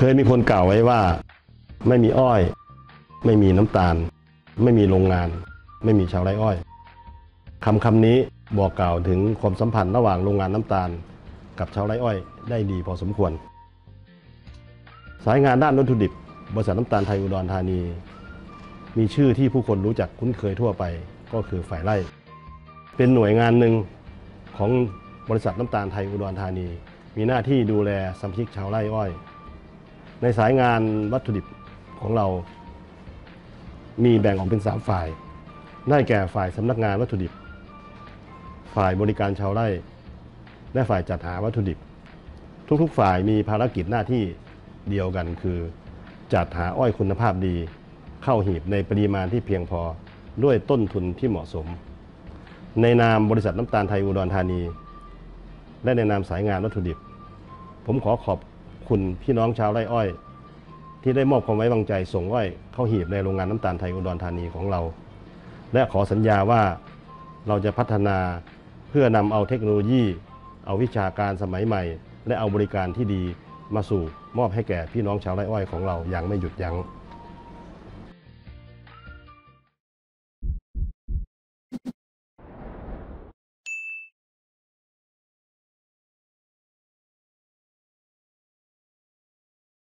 เคยมีคนกล่าวไว้ว่า ไม่มีอ้อย ไม่มีน้ำตาล ไม่มีโรงงาน ไม่มีชาวไร่อ้อยคำคำนี้บอกกล่าวถึงความสัมพันธ์ระหว่างโรงงานน้ำตาล กับชาวไร่อ้อยได้ดีพอสมควร สายงานด้านวัตถุดิบบริษัทน้ำตาลไทยอุดรธานี มีชื่อที่ผู้คนรู้จักคุ้นเคยทั่วไปก็คือฝ่ายไร่ เป็นหน่วยงานหนึ่งของบริษัทน้ำตาลไทยอุดรธานี มีหน้าที่ดูแลสมาชิกชาวไร่อ้อย ในสายงานวัตถุดิบของเรา มีแบ่งออกเป็น 3 ฝ่าย ได้แก่ฝ่ายสำนักงานวัตถุดิบ ฝ่ายบริการชาวไร่ และฝ่ายจัดหาวัตถุดิบ ทุกๆ ฝ่ายมีภารกิจหน้าที่เดียวกันคือ จัดหาอ้อยคุณภาพดี เข้าหีบในปริมาณที่เพียงพอด้วยต้นทุนที่เหมาะสม ในนามบริษัทน้ำตาลไทยอุดรธานี และในนามสายงานวัตถุดิบ ผมขอขอบ คุณพี่น้องชาวไร่อ้อย ที่ได้มอบความไว้วางใจส่งอ้อยเข้าหีบในโรงงานน้ำตาลไทยอุดรธานีของเรา และขอสัญญาว่าเราจะพัฒนาเพื่อนำเอาเทคโนโลยี เอาวิชาการสมัยใหม่ และเอาบริการที่ดีมาสู่มอบให้แก่พี่น้องชาวไร่อ้อยของเราอย่างไม่หยุดยัง้ง